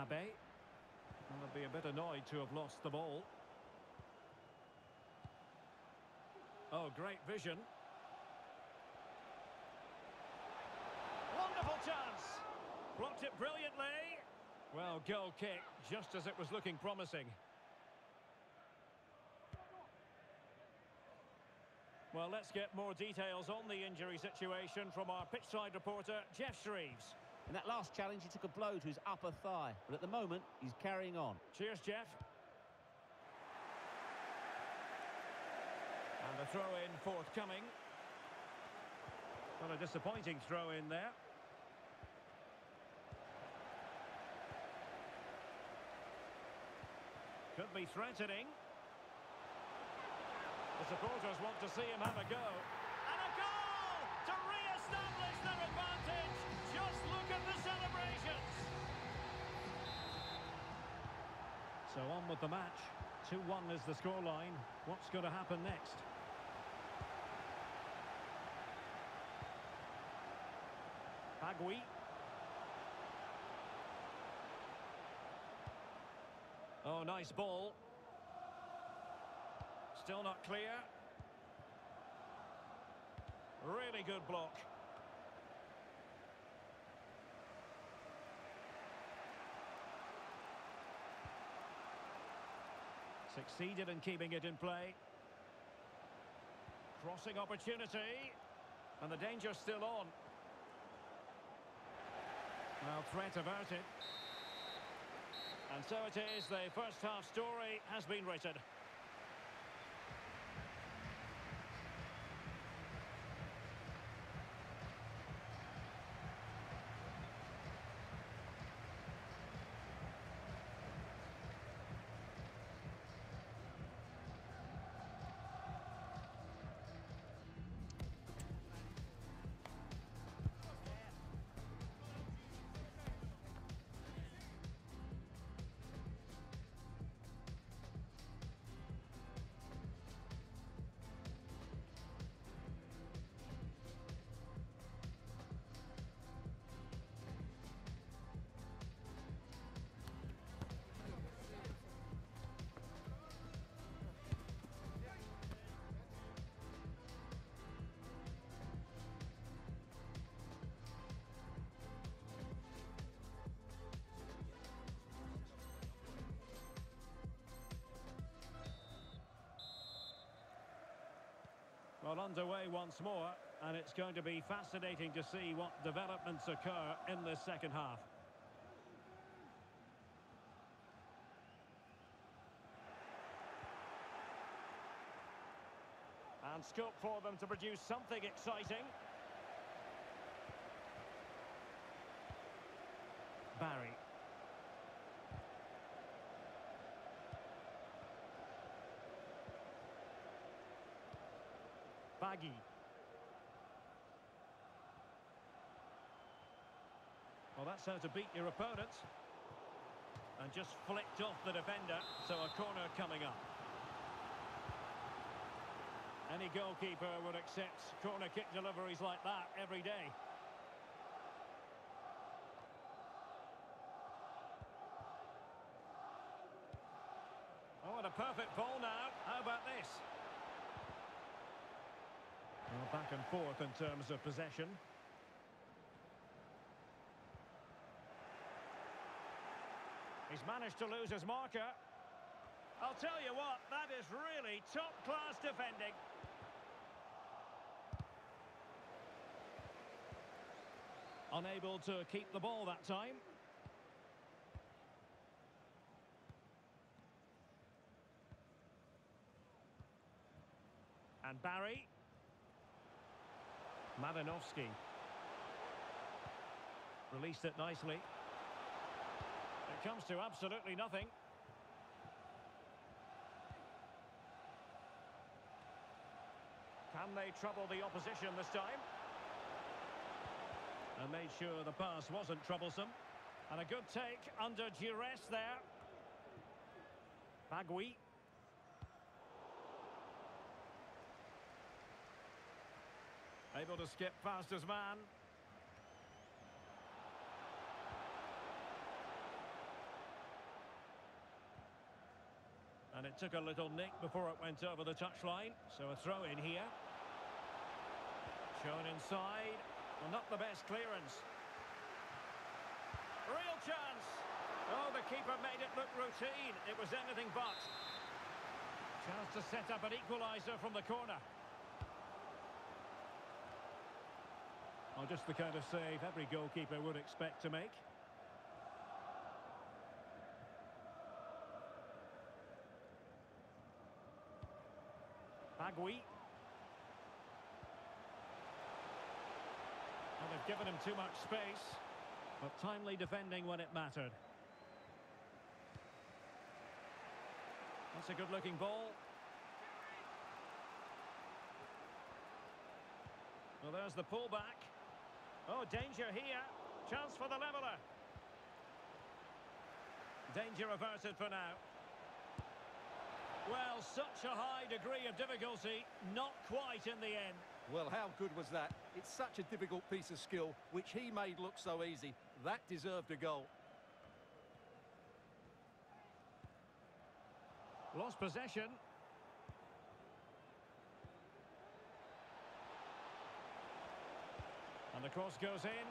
Abe. And would be a bit annoyed to have lost the ball. Oh, great vision. Wonderful chance. Blocked it brilliantly. Well, goal kick, just as it was looking promising. Well, let's get more details on the injury situation from our pitchside reporter, Geoff Shreeves. In that last challenge, he took a blow to his upper thigh, but at the moment, he's carrying on. Cheers, Geoff. And the throw-in forthcoming. Well, a disappointing throw-in there. Could be threatening. The supporters want to see him have a go. At the celebrations. So on with the match. 2-1 is the scoreline. What's going to happen next? Bagui. Oh, nice ball. Still not clear. Really good block. Succeeded in keeping it in play. Crossing opportunity. And the danger's still on. Well, threat averted. And so it is, the first half story has been written. Well, underway once more, and it's going to be fascinating to see what developments occur in this second half. And scope for them to produce something exciting. Barry. Well, that's how to beat your opponent. And just flicked off the defender, so a corner coming up. Any goalkeeper would accept corner kick deliveries like that every day. Oh, and a perfect ball now. How about this? Well, back and forth in terms of possession. He's managed to lose his marker. I'll tell you what, that is really top-class defending. Unable to keep the ball that time. And Barry. Malinovsky. Released it nicely. It comes to absolutely nothing. Can they trouble the opposition this time? And made sure the pass wasn't troublesome. And a good take under duress there. Bagui. Able to skip past his man. And it took a little nick before it went over the touchline. So a throw in here. Shown inside. Well, not the best clearance. Real chance. Oh, the keeper made it look routine. It was anything but. Chance to set up an equaliser from the corner. Just the kind of save every goalkeeper would expect to make. Bagui. They've given him too much space, but timely defending when it mattered. That's a good-looking ball. Well, there's the pullback. Oh, danger here. Chance for the leveller. Danger averted for now. Well, such a high degree of difficulty, not quite in the end. Well, how good was that? It's such a difficult piece of skill, which he made look so easy. That deserved a goal. Lost possession. And the cross goes in.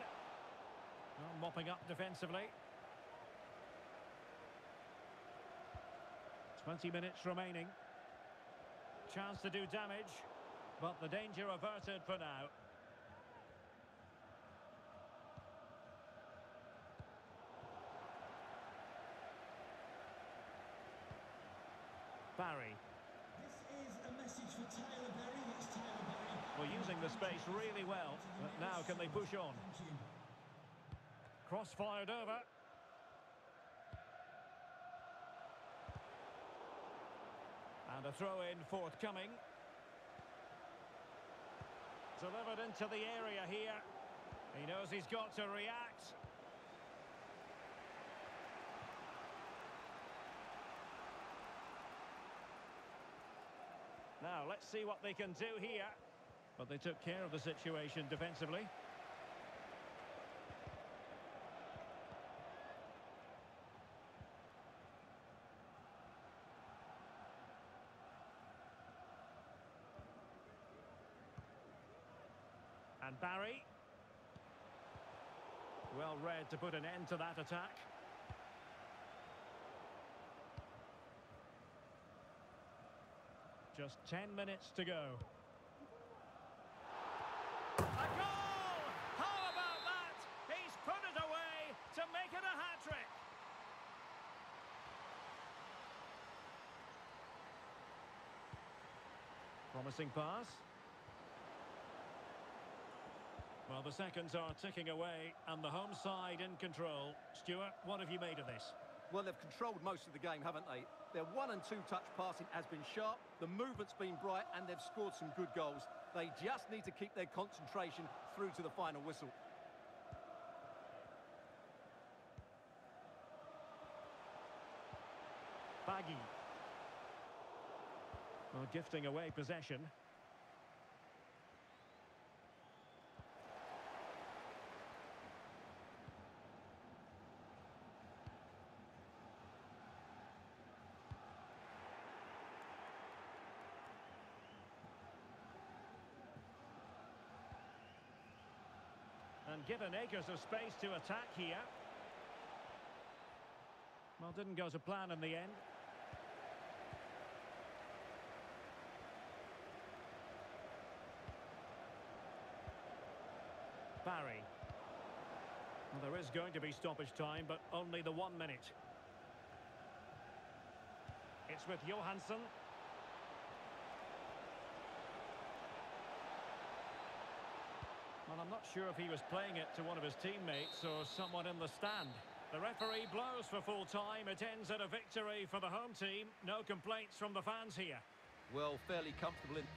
Mopping up defensively. 20 minutes remaining. Chance to do damage, but the danger averted for now. Barry. This is a message for Tyler Berry. That's Tyler Berry. Well, the space really well. But now can they push on? Cross fired over. And a throw in forthcoming. Delivered into the area here. He knows he's got to react. Now, let's see what they can do here. But they took care of the situation defensively. And Barry. Well read to put an end to that attack. Just 10 minutes to go. A goal! How about that? He's put it away to make it a hat-trick. Promising pass. Well, the seconds are ticking away, and the home side in control. Stewart, what have you made of this? Well, they've controlled most of the game, haven't they? Their one and two touch passing has been sharp, the movement's been bright, and they've scored some good goals. They just need to keep their concentration through to the final whistle. Baggy. Well, gifting away possession. And given acres of space to attack here. Well, didn't go to plan in the end. Barry. Well, there is going to be stoppage time, but only the one minute. It's with Johansson. Well, I'm not sure if he was playing it to one of his teammates or someone in the stand. The referee blows for full time. It ends at a victory for the home team. No complaints from the fans here. Well, fairly comfortable in...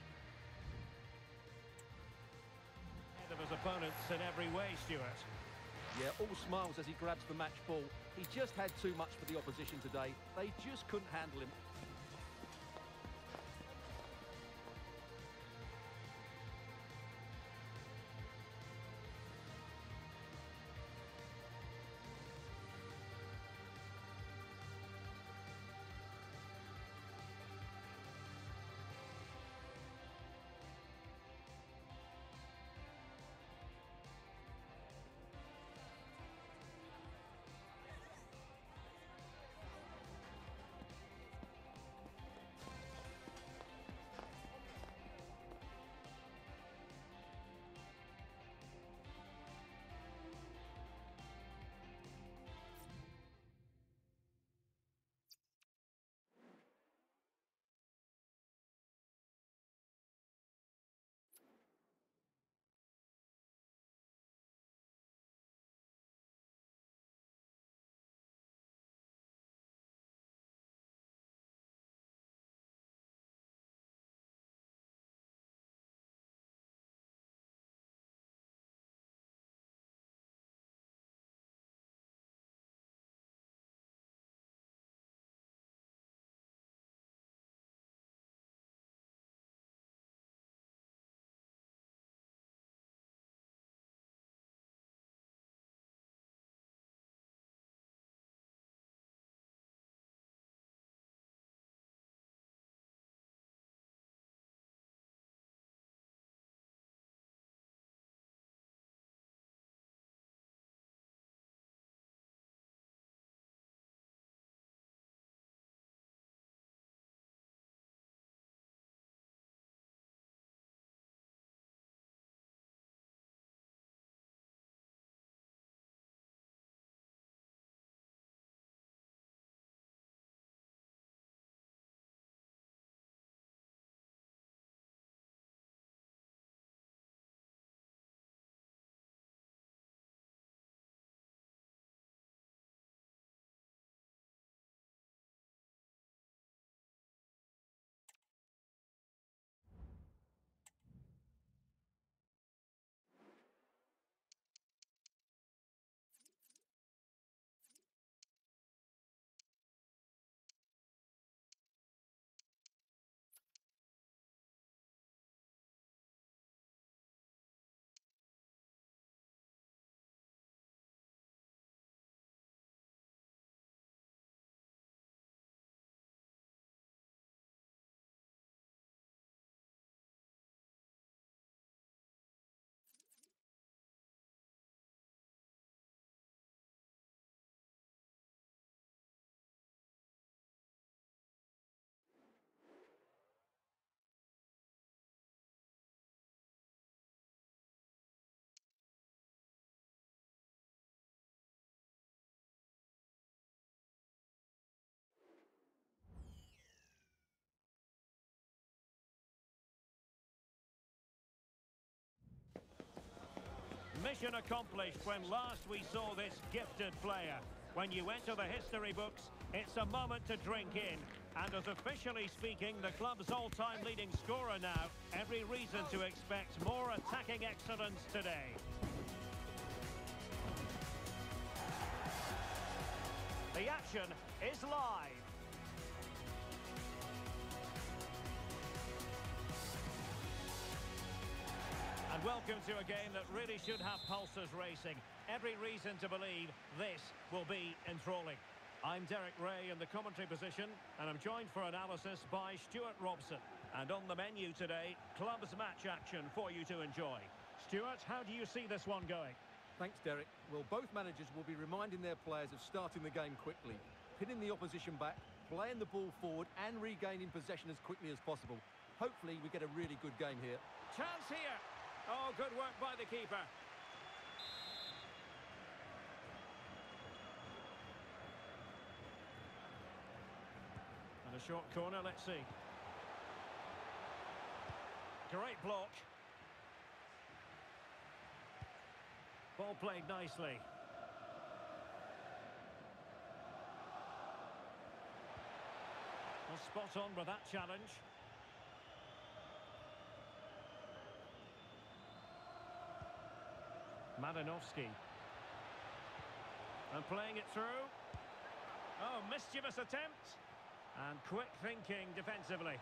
Head of his opponents in every way, Stewart. Yeah, all smiles as he grabs the match ball. He just had too much for the opposition today. They just couldn't handle him. Mission accomplished when last we saw this gifted player. When you enter the history books, it's a moment to drink in. And as officially speaking, the club's all-time leading scorer now, every reason to expect more attacking excellence today. The action is live. Welcome to a game that really should have pulses racing. Every reason to believe this will be enthralling. I'm Derek Rae in the commentary position, and I'm joined for analysis by Stewart Robson. And on the menu today, clubs match action for you to enjoy. Stewart, how do you see this one going? Thanks, Derek. Well, both managers will be reminding their players of starting the game quickly, pinning the opposition back, playing the ball forward and regaining possession as quickly as possible. Hopefully, we get a really good game here. Chance here. Oh, good work by the keeper. And a short corner, let's see. Great block. Ball played nicely. Well, spot on with that challenge. Madanovsky. And playing it through. Oh, mischievous attempt. And quick thinking defensively.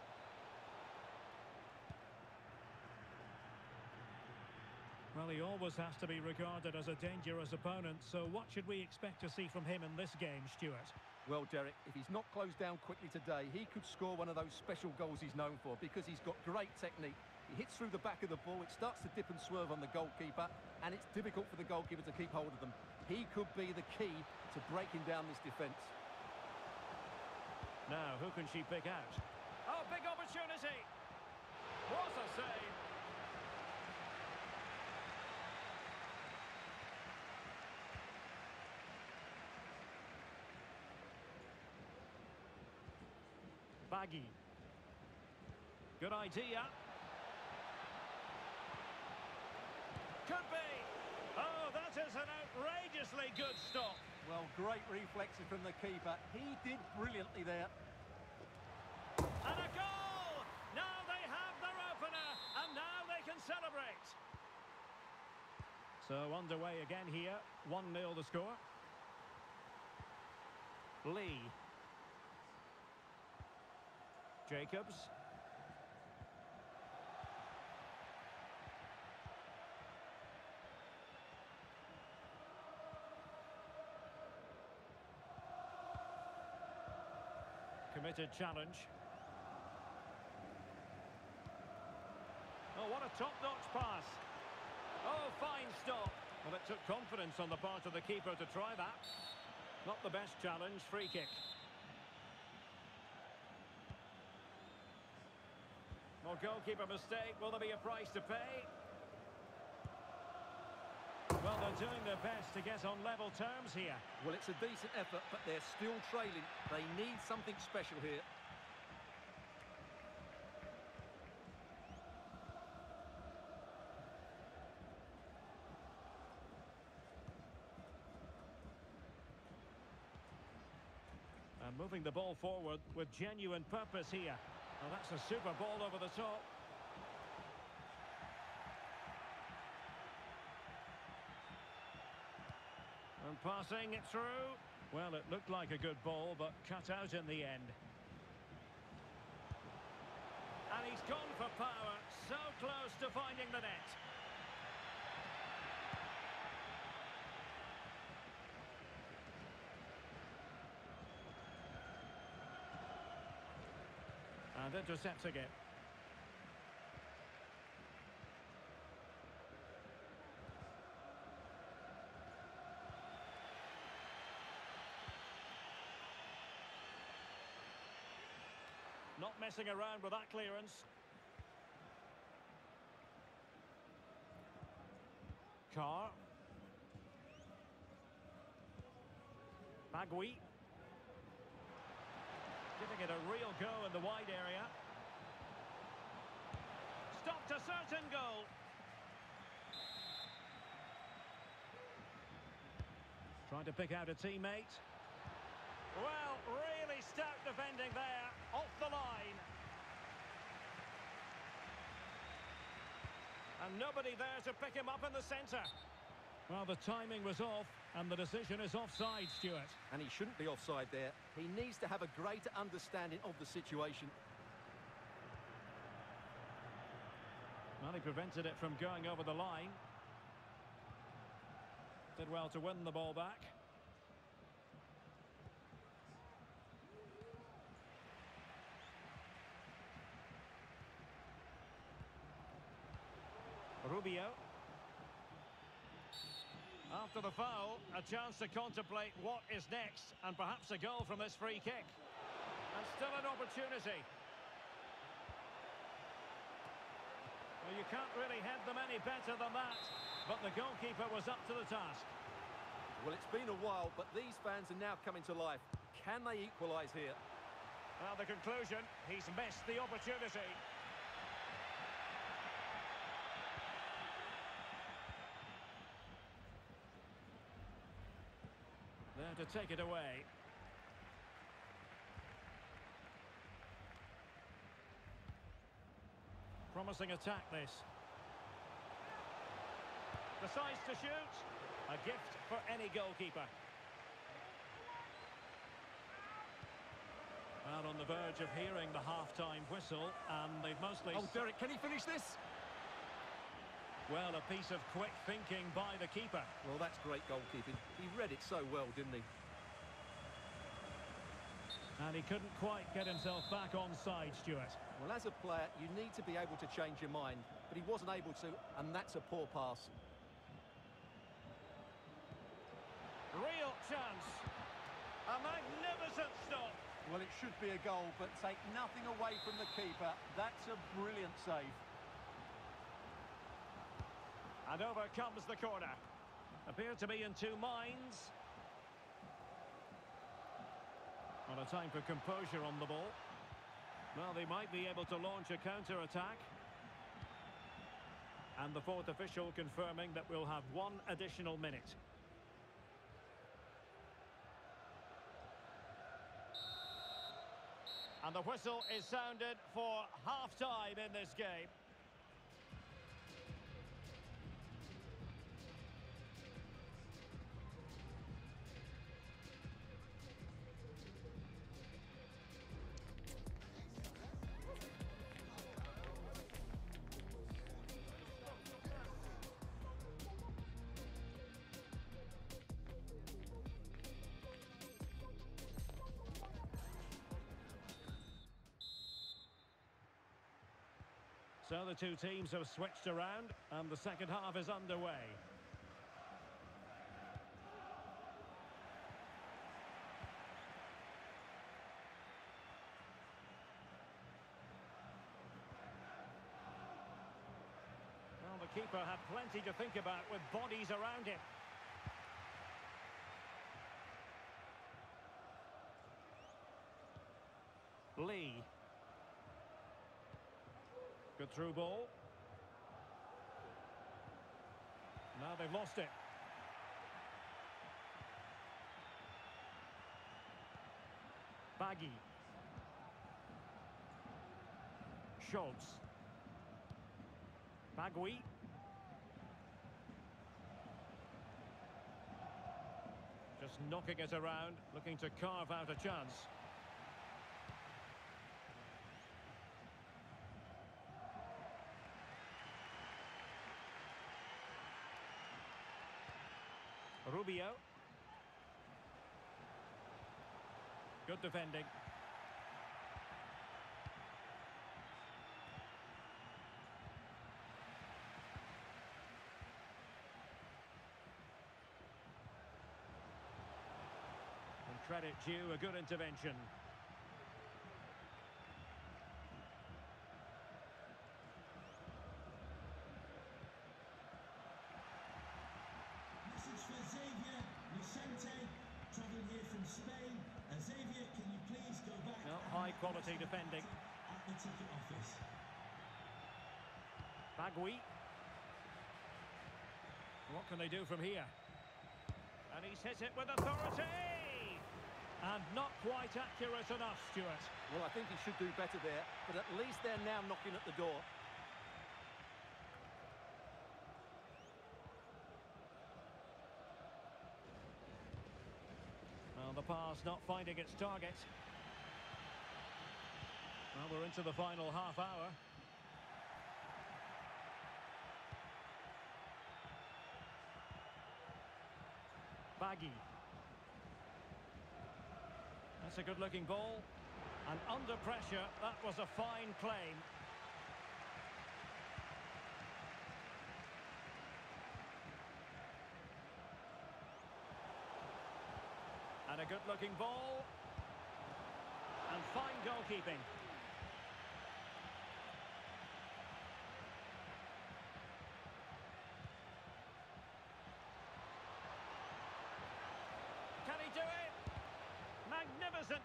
Well, he always has to be regarded as a dangerous opponent, so what should we expect to see from him in this game, Stewart? Well, Derek, if he's not closed down quickly today, he could score one of those special goals he's known for because he's got great technique. He hits through the back of the ball, it starts to dip and swerve on the goalkeeper, and it's difficult for the goalkeeper to keep hold of them. He could be the key to breaking down this defence. Now, who can she pick out? Oh, big opportunity! What a save! Baggy. Good idea. Could be. Oh, that is an outrageously good stop. Well, great reflexes from the keeper. He did brilliantly there. And a goal! Now they have their opener, and now they can celebrate. So underway again here. 1-0 the score. Lee. Jacobs. Committed challenge. Oh, what a top-notch pass. Oh, fine stop. Well, it took confidence on the part of the keeper to try that. Not the best challenge, free kick. Well, goalkeeper mistake. Will there be a price to pay? Well, they're doing their best to get on level terms here. Well, it's a decent effort, but they're still trailing. They need something special here. And moving the ball forward with genuine purpose here. Well, that's a super ball over the top. Passing it through. Well, it looked like a good ball, but cut out in the end. And he's gone for power, so close to finding the net. And intercepts again. Not messing around with that clearance. Carr. Bagui. Giving it a real go in the wide area. Stopped a certain goal. Trying to pick out a teammate. Well, really stout defending there, off the line. And nobody there to pick him up in the centre. Well, the timing was off, and the decision is offside, Stewart. And he shouldn't be offside there. He needs to have a greater understanding of the situation. Well, he prevented it from going over the line. Did well to win the ball back. Rubio. After the foul, a chance to contemplate what is next, and perhaps a goal from this free kick. And still an opportunity. Well, you can't really head them any better than that, but the goalkeeper was up to the task. Well, it's been a while, but these fans are now coming to life. Can they equalise here? Now, the conclusion, he's missed the opportunity. To take it away. Promising attack, this. Size to shoot. A gift for any goalkeeper. Well, on the verge of hearing the half-time whistle, and they've mostly... Oh, Derek, can he finish this? Well, a piece of quick thinking by the keeper. Well, that's great goalkeeping. He read it so well, didn't he? And he couldn't quite get himself back on side, Stewart. Well, as a player, you need to be able to change your mind, but he wasn't able to, and that's a poor pass. Real chance. A magnificent stop. Well, it should be a goal, but take nothing away from the keeper. That's a brilliant save. And over comes the corner. Appear to be in two minds. Well, a time for composure on the ball. Well, they might be able to launch a counter-attack. And the fourth official confirming that we'll have one additional minute. And the whistle is sounded for half-time in this game. So the two teams have switched around and the second half is underway. Well, the keeper had plenty to think about with bodies around him. Lee. Good through ball. Now they've lost it. Baggy. Schultz. Bagui. Just knocking it around, looking to carve out a chance. Rubio. Good defending. And credit due, a good intervention. Message for Xavier Vicente, travelling here from Spain. Uh, Xavier, can you please go back? No, and high have quality your defending. At the ticket office. Bagui. What can they do from here? And he He's hit it with authority! And not quite accurate enough, Stewart. Well, I think he should do better there, but at least they're now knocking at the door. Well, the pass not finding its target. Well, we're into the final half hour. That's a good-looking ball. And under pressure, that was a fine claim. And a good-looking ball. And fine goalkeeping. Can he do it?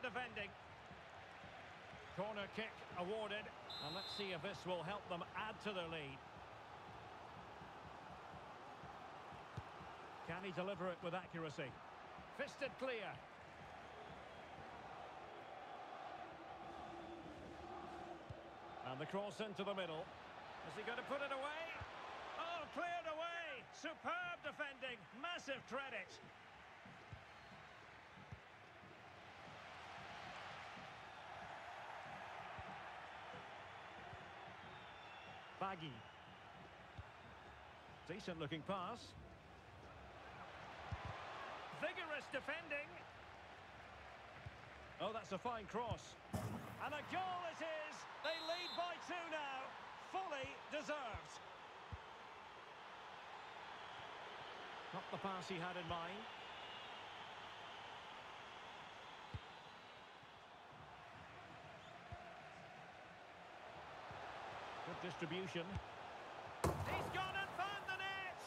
Defending. Corner kick awarded. And let's see if this will help them add to their lead. Can he deliver it with accuracy? Fisted clear. And the cross into the middle. Is he going to put it away? Oh, cleared away! Superb defending. Massive credit. Baggy. Decent looking pass. Vigorous defending. Oh, that's a fine cross. And a goal it is. They lead by two now. Fully deserved. Not the pass he had in mind. Distribution. He's gone and found the net!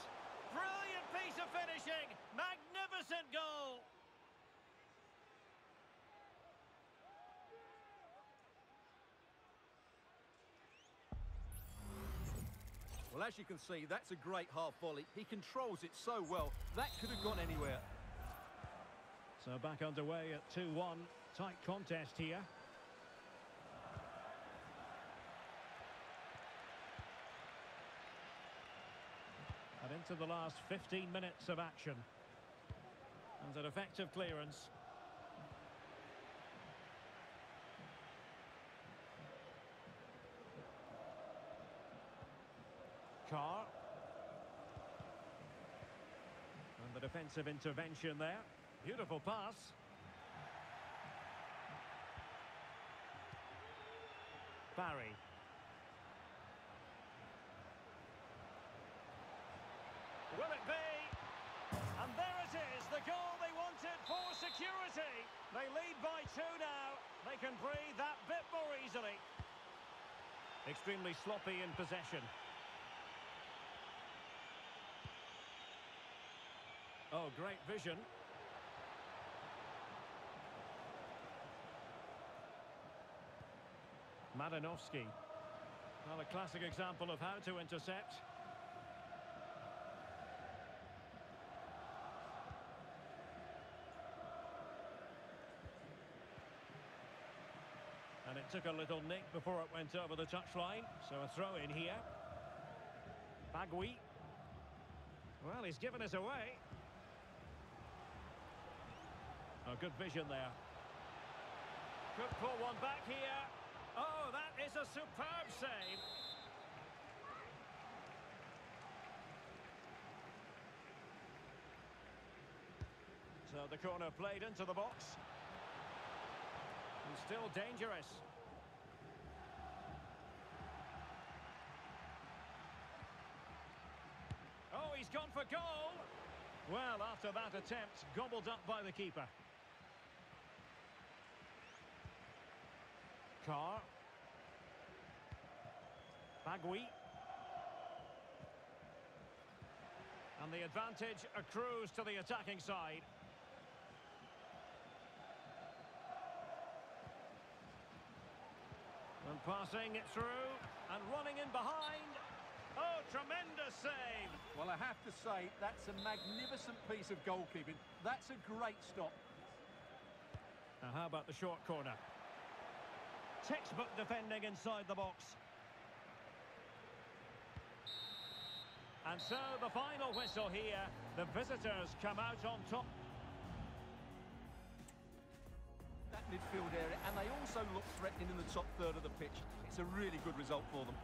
Brilliant piece of finishing! Magnificent goal! Well, as you can see, that's a great half volley. He controls it so well. That could have gone anywhere. So back underway at 2-1. Tight contest here. Into the last 15 minutes of action. And an effective clearance. Carr. And the defensive intervention there. Beautiful pass. Barry. Will it be? And there it is, the goal they wanted for security. They lead by two now. They can breathe that bit more easily. Extremely sloppy in possession. Oh, great vision. Madanovsky. Well, a classic example of how to intercept. Took a little nick before it went over the touchline. So a throw in here. Bagui. Well, he's given us away. A good vision there. Could pull one back here. Oh, that is a superb save. So the corner played into the box. And still dangerous. Oh, gone for goal. Well, after that attempt, gobbled up by the keeper. Carr. Bagui. And the advantage accrues to the attacking side. And passing it through and running in behind. Oh, tremendous save. Well, I have to say, that's a magnificent piece of goalkeeping. That's a great stop. Now, how about the short corner? Textbook defending inside the box. And so the final whistle here. The visitors come out on top. That midfield area, and they also look threatening in the top third of the pitch. It's a really good result for them.